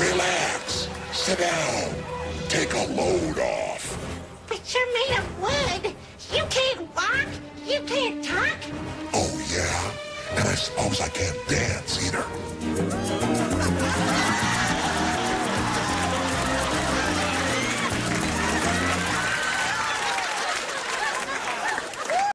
Relax. Sit down. Take a load off. But you're made of wood. You can't walk. You can't talk. Oh, yeah? And I suppose I can't dance either.